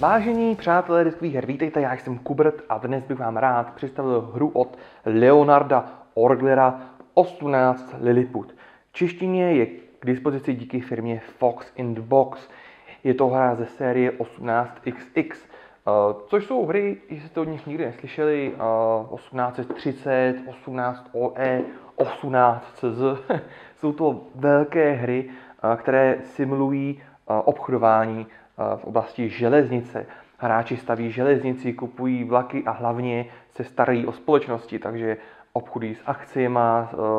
Vážení přátelé diskových her, vítejte, já jsem Kubert a dnes bych vám rád představil hru od Leonarda Orglera 18 Lilliput. V češtině je k dispozici díky firmě Fox in the Box. Je to hra ze série 18XX, eh, což jsou hry, jestli jste od nich nikdy neslyšeli, 1830, 18OE, 18CZ. jsou to velké hry, eh, které simulují eh, obchodování v oblasti železnice. Hráči staví železnici, kupují vlaky a hlavně se starají o společnosti, takže obchodují s akciemi,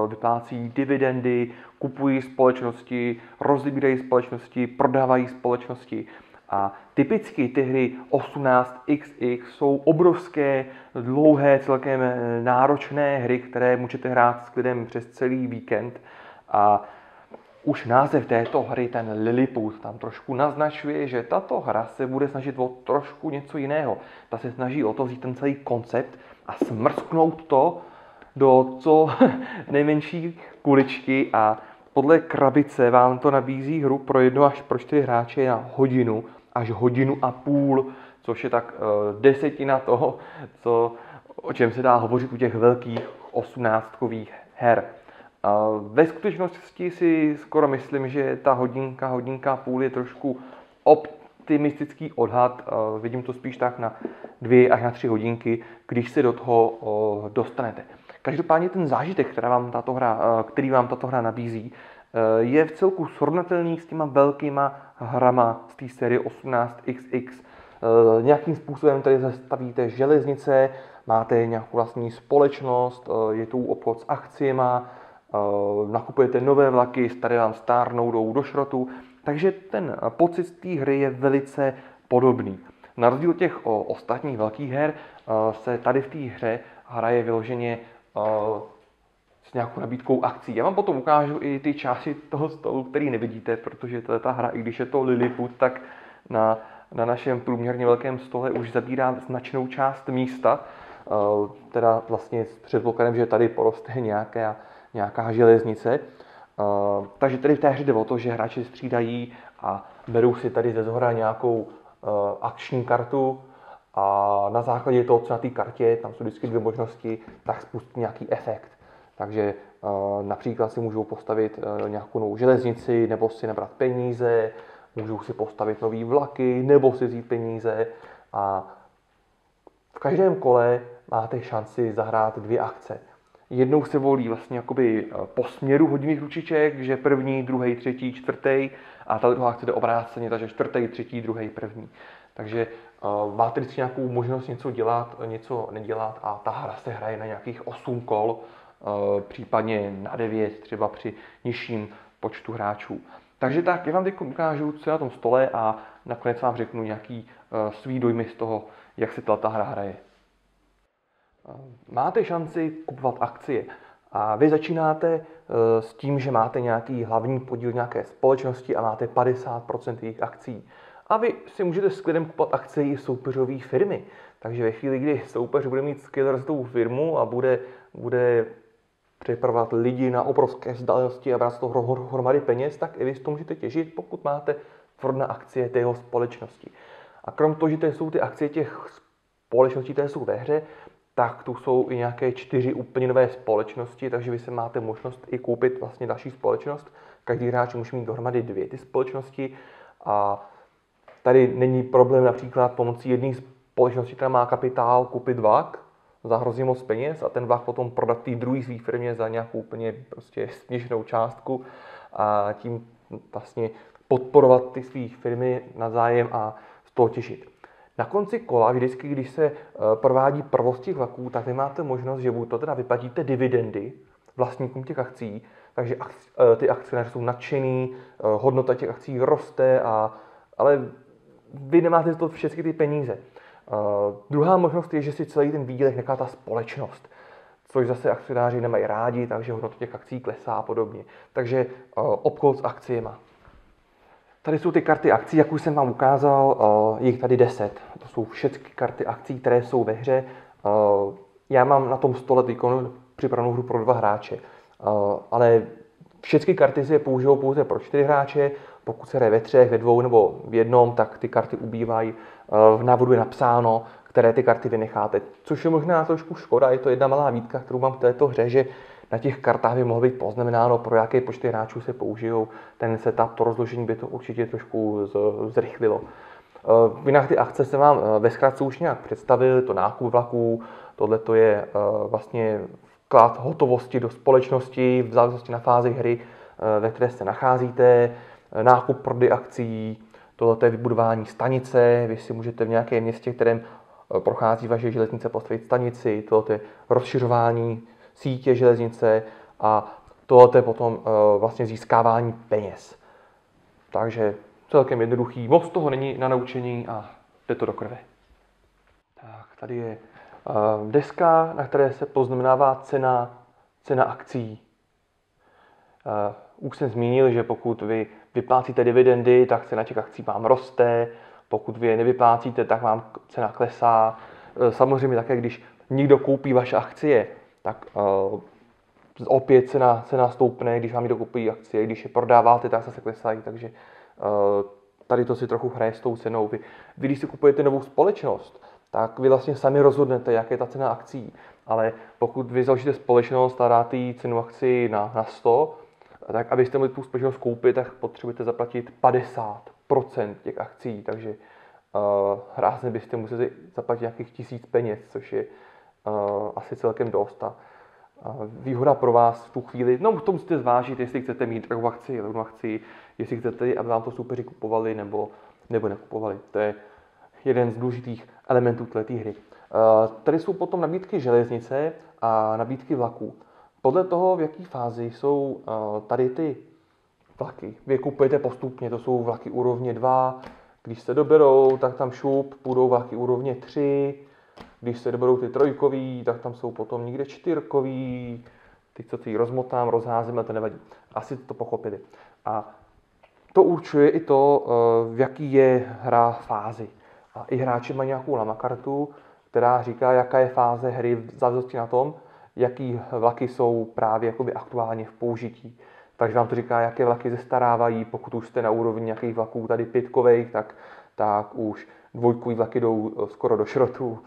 vyplácí dividendy, kupují společnosti, rozbírají společnosti, prodávají společnosti. A typicky ty hry 18XX jsou obrovské, dlouhé, celkem náročné hry, které můžete hrát s klidem přes celý víkend. A už název této hry, ten Lilliput, tam trošku naznačuje, že tato hra se bude snažit o trošku něco jiného. Ta se snaží o to vzít ten celý koncept a smrsknout to do co nejmenší kuličky a podle krabice vám to nabízí hru pro jedno až pro čtyři hráče na hodinu až hodinu a půl, což je tak uh, desetina toho, co, o čem se dá hovořit u těch velkých osmnáctkových her. Ve skutečnosti si skoro myslím, že ta hodinka, hodinka půl je trošku optimistický odhad. Vidím to spíš tak na dvě až na tři hodinky, když se do toho dostanete. Každopádně ten zážitek, který vám tato hra, který vám tato hra nabízí, je v celku srovnatelný s těma velkýma hrama z té série 18XX. Nějakým způsobem tady zastavíte železnice, máte nějakou vlastní společnost, je tu obchod s akciemi, nakupujete nové vlaky, staré vám stárnou, jdou do šrotu, takže ten pocit z té hry je velice podobný. Na rozdíl těch ostatních velkých her eh, se tady v té hře hraje vyloženě eh, s nějakou nabídkou akcí. Já vám potom ukážu i ty části toho stolu, který nevidíte, protože to je ta hra, i když je to Lilliput, tak na, na našem průměrně velkém stole už zabírá značnou část místa, teda vlastně s předpokladem, že tady poroste nějaké nějaká železnice. Uh, takže tady v té hře jde o to, že hráči střídají a berou si tady ze zhora nějakou uh, akční kartu a na základě toho, co na té kartě, tam jsou vždycky dvě možnosti, tak spustí nějaký efekt. Takže uh, například si můžou postavit uh, nějakou novou železnici, nebo si nabrat peníze, můžou si postavit nové vlaky, nebo si vzít peníze a v každém kole máte šanci zahrát dvě akce. Jednou se volí vlastně jakoby eh, po směru hodinných ručiček, že první, druhý, třetí, čtvrtý a ta druhá chce jde obráceně, takže čtvrtý, třetí, druhý, první. Takže uh, máte vždycky nějakou možnost něco dělat, něco nedělat a ta hra se hraje na nějakých 8 kol, uh, případně na 9, třeba při nižším počtu hráčů. Takže tak, já vám teď ukážu, co je na tom stole a nakonec vám řeknu nějaký uh, svý dojmy z toho, jak se ta hra hraje. Máte šanci kupovat akcie a vy začínáte eh, s tím, že máte nějaký hlavní podíl nějaké společnosti a máte 50% jejich akcí. A vy si můžete s klidem kupovat akcie i soupeřové firmy. Takže ve chvíli, kdy soupeř bude mít tou firmu a bude, bude přepravovat lidi na obrovské vzdálenosti a brát z toho hromady peněz, tak i vy z toho můžete těžit, pokud máte na akcie té jeho společnosti. A krom toho, že to jsou ty akcie těch společností, které jsou ve hře, tak tu jsou i nějaké čtyři úplně nové společnosti, takže vy se máte možnost i koupit vlastně další společnost. Každý hráč může mít dohromady dvě ty společnosti a tady není problém například pomocí jedné společnosti, která má kapitál, koupit vlak za hrozně moc peněz a ten vlak potom prodat té druhé své firmě za nějakou úplně prostě směšnou částku a tím vlastně podporovat ty své firmy na zájem a z toho těšit. Na konci kola, vždycky, když se eh, provádí provoz těch vlaků, tak vy máte možnost, že buď to teda vyplatíte dividendy vlastníkům těch akcí, takže eh, ty akcionáři jsou nadšený, eh, hodnota těch akcí roste, a, ale vy nemáte to všechny ty peníze. druhá možnost je, že si celý ten výdělek nechá ta společnost, což zase akcionáři nemají rádi, takže hodnota těch akcí klesá a podobně. Takže obchod s akciemi. Tady jsou ty karty akcí, jak už jsem vám ukázal, uh, je jich tady 10. To jsou všechny karty akcí, které jsou ve hře. Uh, já mám na tom stole týkonu připravenou hru pro dva hráče, uh, ale všechny karty se použijou pouze pro čtyři hráče, Pokud se hraje ve třech, ve dvou nebo v jednom, tak ty karty ubývají. V návodu je napsáno, které ty karty vynecháte. Což je možná trošku škoda, je to jedna malá výtka, kterou mám v této hře, že na těch kartách by mohlo být poznamenáno, pro jaké počty hráčů se použijou. Ten setup, to rozložení by to určitě trošku zrychlilo. Jinak ty akce se vám ve zkratce už nějak představil, to nákup vlaků, tohle to je vlastně vklad hotovosti do společnosti v závislosti na fázi hry, ve které se nacházíte, nákup prodej akcí, tohle je vybudování stanice, vy si můžete v nějakém městě, kterém prochází vaše železnice, postavit stanici, tohle je rozšiřování sítě železnice a tohle je potom vlastně získávání peněz. Takže celkem jednoduchý, moc toho není na naučení a jde to do krve. Tak, tady je uh, deska, na které se poznamenává cena, cena akcí. Uh, už jsem zmínil, že pokud vy vyplácíte dividendy, tak cena těch akcí vám roste, pokud vy je nevyplácíte, tak vám cena klesá. Samozřejmě také, když někdo koupí vaše akcie, tak uh, opět cena, cena stoupne, když vám někdo koupí akcie, když je prodáváte, tak se klesají, takže Eh, tady to si trochu hraje s tou cenou. Vy, když si kupujete novou společnost, tak vy vlastně sami rozhodnete, jak je ta cena akcí. Ale pokud vy založíte společnost a dáte jí cenu akcí na, na 100, tak abyste mohli tu společnost koupit, tak potřebujete zaplatit 50% těch akcí. Takže uh, rázně byste museli zaplatit nějakých tisíc peněz, což je uh, asi celkem dost. A výhoda pro vás v tu chvíli, no to musíte zvážit, jestli chcete mít drahou akci, levnou akci, jestli chcete, aby vám to soupeři kupovali nebo, nebo nekupovali. To je jeden z důležitých elementů této hry. Tady jsou potom nabídky železnice a nabídky vlaků. Podle toho, v jaké fázi jsou tady ty vlaky. Vy je kupujete postupně, to jsou vlaky úrovně 2, když se doberou, tak tam šup, půjdou vlaky úrovně 3, když se doberou ty trojkový, tak tam jsou potom někde čtyřkový, ty, co ty rozmotám, rozházím, ale to nevadí. Asi to pochopili. A to určuje i to, eh, v jaký je hra fázi. A i hráči mají nějakou lamakartu, která říká, jaká je fáze hry v závislosti na tom, jaký vlaky jsou právě jakoby aktuálně v použití. Takže vám to říká, jaké vlaky zestarávají, pokud už jste na úrovni nějakých vlaků tady pětkových, tak, tak už dvojkový vlaky jdou eh, skoro do šrotu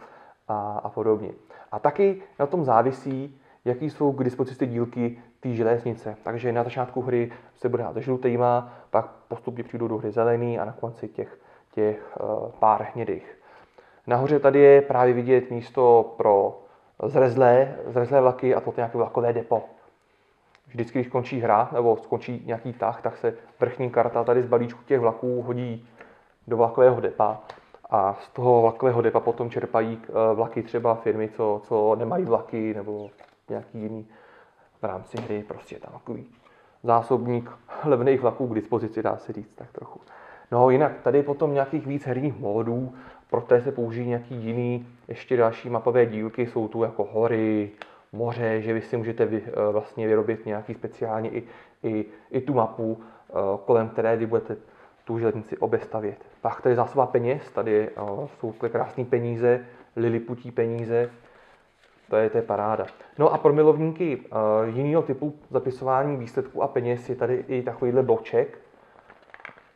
a, a podobně. A taky na tom závisí, jaký jsou k dispozici dílky té železnice. Takže na začátku hry se bude hrát žlutýma, pak postupně přijdou do hry zelený a na konci těch, těch uh, pár hnědých. Nahoře tady je právě vidět místo pro zrezlé, zrezlé vlaky a to nějaké vlakové depo. Vždycky, když končí hra nebo skončí nějaký tah, tak se vrchní karta tady z balíčku těch vlaků hodí do vlakového depa a z toho vlakového depa potom čerpají eh, vlaky třeba firmy, co, co nemají vlaky nebo nějaký jiný v rámci hry. Prostě je tam takový zásobník levných vlaků k dispozici, dá se říct tak trochu. No jinak tady potom nějakých víc herních módů, pro které se použijí nějaký jiný, ještě další mapové dílky, jsou tu jako hory, moře, že vy si můžete vy, eh, vlastně vyrobit nějaký speciálně i, i, i tu mapu, eh, kolem které vy budete tu železnici obestavět. Pak tady zásoba peněz, tady uh, jsou takové krásné peníze, liliputí peníze, to je, to je paráda. No a pro milovníky uh, jiného typu zapisování výsledků a peněz je tady i takovýhle bloček,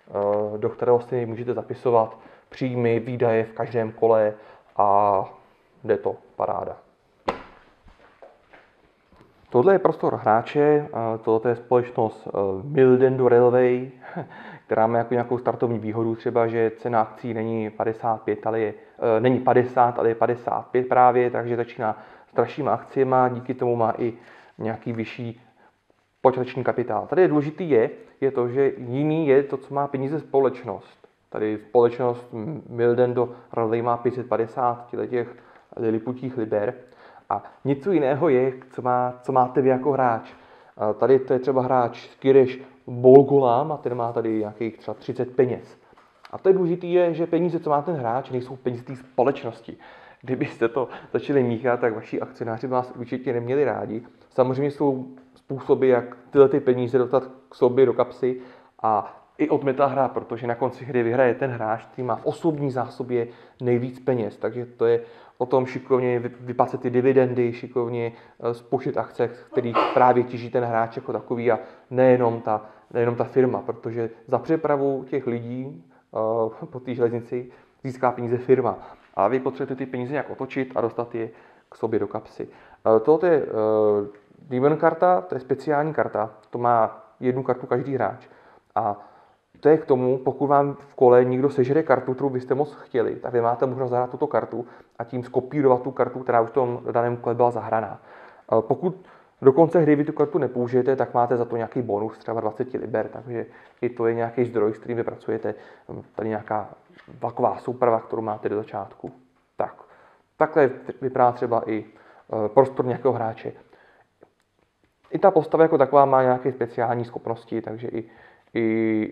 uh, do kterého si můžete zapisovat příjmy, výdaje v každém kole a jde to paráda. Tohle je prostor hráče, tohle je společnost Mildendo Railway, která má jako nějakou startovní výhodu, třeba, že cena akcí není 55, ale je, e, není 50, ale je 55 právě, takže začíná s dražšíma akciemi, díky tomu má i nějaký vyšší počáteční kapitál. Tady je důležitý je, je to, že jiný je to, co má peníze společnost. Tady společnost Mildendo Raleigh má 550 těch liliputích liber a něco jiného je, co, má, co máte vy jako hráč. Tady to je třeba hráč Kireš Bolgolám a ten má tady nějakých třeba 30 peněz. A to je důležité, je, že peníze, co má ten hráč, nejsou peníze té společnosti. Kdybyste to začali míchat, tak vaši akcionáři vás určitě neměli rádi. Samozřejmě jsou způsoby, jak tyhle ty peníze dostat k sobě do kapsy a i odmetá hra, protože na konci hry vyhraje ten hráč, který má v osobní zásobě nejvíc peněz. Takže to je potom šikovně vyplácet ty dividendy, šikovně eh, spočet akce, který právě těží ten hráč jako takový a nejenom ta, nejenom ta firma, protože za přepravu těch lidí uh, po té železnici získá peníze firma. A vy potřebujete ty peníze nějak otočit a dostat je k sobě do kapsy. Uh, tohle je Demon karta, to je speciální karta, to má jednu kartu každý hráč. A to je k tomu, pokud vám v kole někdo sežere kartu, kterou byste moc chtěli, tak vy máte možnost zahrát tuto kartu a tím skopírovat tu kartu, která už v tom daném kole byla zahraná. Pokud do konce hry vy tu kartu nepoužijete, tak máte za to nějaký bonus, třeba 20 liber, takže i to je nějaký zdroj, s kterým vy pracujete. Tady nějaká vlaková souprava, kterou máte do začátku. Tak, takhle vypadá třeba i e, prostor nějakého hráče. I ta postava jako taková má nějaké speciální schopnosti, takže i i,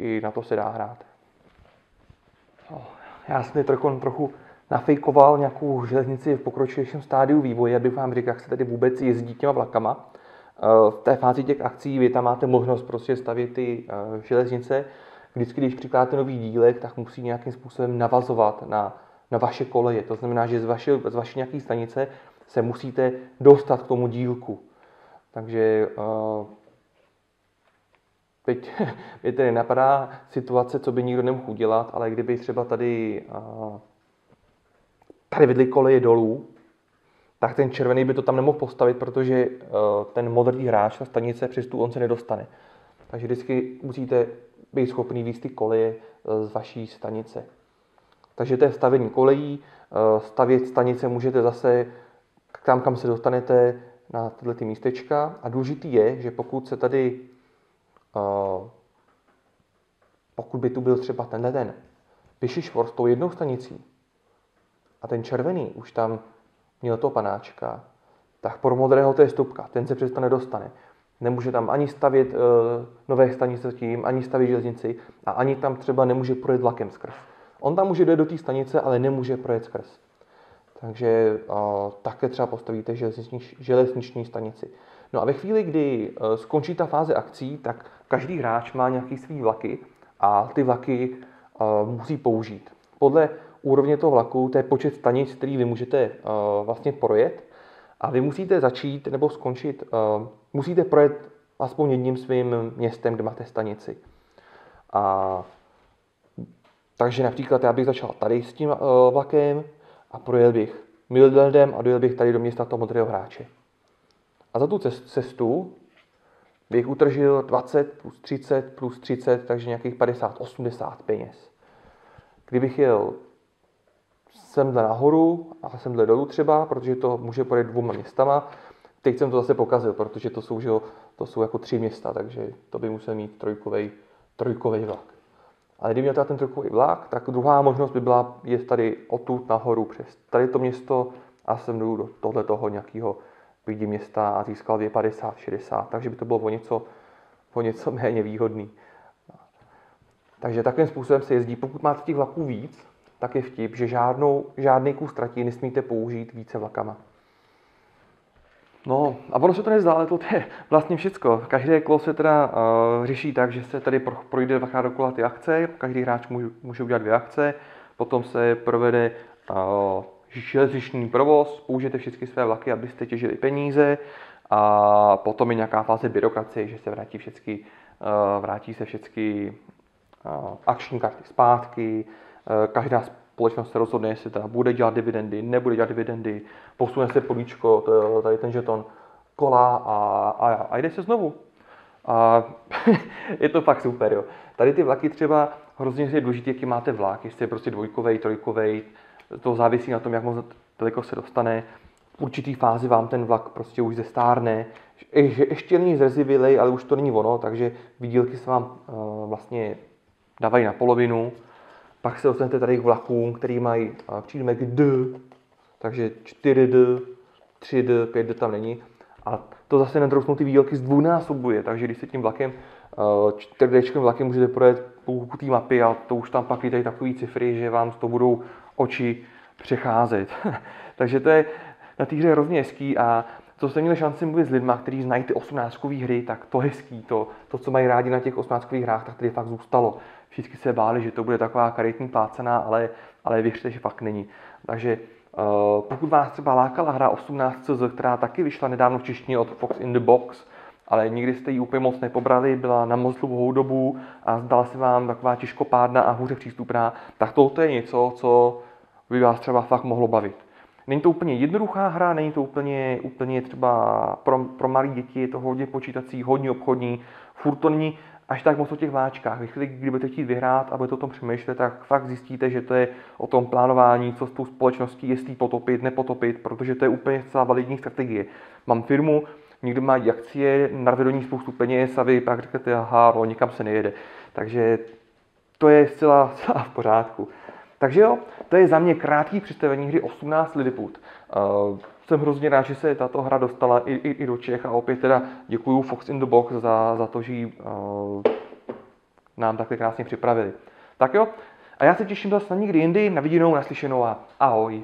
i na to se dá hrát. Já jsem trochu, trochu nafejkoval nějakou železnici v pokročilejším stádiu vývoje, abych vám řekl, jak se tady vůbec jezdí těma vlakama. Eh, v té fázi těch akcí vy tam máte možnost prostě stavět ty eh, železnice. Vždycky, když přikládáte nový dílek, tak musí nějakým způsobem navazovat na, na vaše koleje. To znamená, že z vaše, z vaše nějaké stanice se musíte dostat k tomu dílku. Takže uh, Teď mě tedy napadá situace, co by nikdo nemohl udělat, ale kdyby třeba tady, tady vedli koleje dolů, tak ten červený by to tam nemohl postavit, protože ten modrý hráč, ta stanice, přes tu on se nedostane. Takže vždycky musíte být schopný výst ty koleje z vaší stanice. Takže to je stavění kolejí. Stavět stanice můžete zase tam, kam se dostanete na tyhle ty místečka. A důležitý je, že pokud se tady pokud by tu byl třeba tenhle ten švor s tou jednou stanicí a ten červený už tam měl toho panáčka, tak pro modrého to je stupka, ten se přesto nedostane. Nemůže tam ani stavět uh, nové stanice tím, ani stavět železnici a ani tam třeba nemůže projet vlakem skrz. On tam může dojít do té stanice, ale nemůže projet skrz. Takže uh, také třeba postavíte železniční, železniční stanici. No a ve chvíli, kdy uh, skončí ta fáze akcí, tak každý hráč má nějaký svý vlaky a ty vlaky uh, musí použít. Podle úrovně toho vlaku, to je počet stanic, který vy můžete uh, vlastně projet a vy musíte začít nebo skončit, musíte projet aspoň jedním svým městem, kde máte stanici. A, takže například já bych začal tady s tím vlakem a projel bych Mildredem a dojel bych tady do města toho modrého hráče. A za tu cestu bych utržil 20 plus 30 plus 30, takže nějakých 50, 80 peněz. Kdybych jel semhle nahoru a semhle dolů třeba, protože to může projet dvouma městama, teď jsem to zase pokazil, protože to jsou, že jo, to jsou jako tři města, takže to by musel mít trojkový, trojkový vlak. Ale kdyby měl ten trojkový vlak, tak druhá možnost by byla jet tady odtud nahoru přes tady to město a sem do tohle toho nějakého vidí města a získal 2,50, 60, takže by to bylo o něco, o něco méně výhodný. Takže takovým způsobem se jezdí. Pokud máte těch vlaků víc, tak je vtip, že žádnou, žádný kus tratí nesmíte použít více vlakama. No a ono se to nezdá, ale to je vlastně všecko. Každé kolo se teda uh, řeší tak, že se tady projde dvakrát dokola ty akce, každý hráč může, může udělat dvě akce, potom se provede uh, železniční provoz, použijete všechny své vlaky, abyste těžili peníze a potom je nějaká fáze byrokracie, že se vrátí všechny, eh, vrátí se všechny eh, akční karty zpátky, eh, každá společnost se rozhodne, jestli teda bude dělat dividendy, nebude dělat dividendy, posune se políčko, tady ten žeton kola a, a, a jde se znovu. A je to fakt super, jo. Tady ty vlaky třeba hrozně je důležité, jaký máte vlak, jestli je prostě dvojkovej, trojkovej, to závisí na tom, jak moc daleko se dostane. V určitý fázi vám ten vlak prostě už zestárne, že ještě není zrezivilej, ale už to není ono, takže výdělky se vám uh, vlastně dávají na polovinu. Pak se dostanete tady k vlakům, který mají, uh, přijdeme k D, takže 4D, 3D, 5D tam není. A to zase na druhou ty výdělky zdvojnásobuje, takže když se tím vlakem, uh, 4D vlakem můžete projet půlku té mapy a to už tam pak vítají takové cifry, že vám to budou oči přecházet. Takže to je na té hře hrozně hezký a co jste měli šanci mluvit s lidmi, kteří znají ty 18 hry, tak to hezký, to, to, co mají rádi na těch 18 hrách, tak tady fakt zůstalo. Všichni se báli, že to bude taková karetní plácená, ale, ale věřte, že fakt není. Takže pokud vás třeba lákala hra 18CZ, která taky vyšla nedávno v češtině od Fox in the Box, ale nikdy jste ji úplně moc nepobrali, byla na moc dlouhou dobu a zdala se vám taková těžkopádná a hůře přístupná, tak tohle je něco, co by vás třeba fakt mohlo bavit. Není to úplně jednoduchá hra, není to úplně, úplně třeba pro, pro malé děti, je to hodně počítací, hodně obchodní, furt to není až tak moc o těch vláčkách. Vy chvíli, kdy budete chtít vyhrát a budete o tom přemýšlet, tak fakt zjistíte, že to je o tom plánování, co s tou společností, jestli potopit, nepotopit, protože to je úplně celá validní strategie. Mám firmu, někdo má akcie, narve do ní spoustu peněz a vy pak řeknete, aha, no, nikam se nejede. Takže to je zcela, zcela v pořádku. Takže jo, to je za mě krátký představení hry 18 Lilliput. Uh, jsem hrozně rád, že se tato hra dostala i, i, i do Čech a opět teda děkuji Fox in the Box za, za to, že ji uh, nám takhle krásně připravili. Tak jo, a já se těším zase na někdy jindy, na viděnou, naslyšenou a ahoj.